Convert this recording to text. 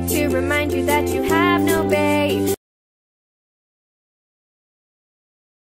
to remind you that you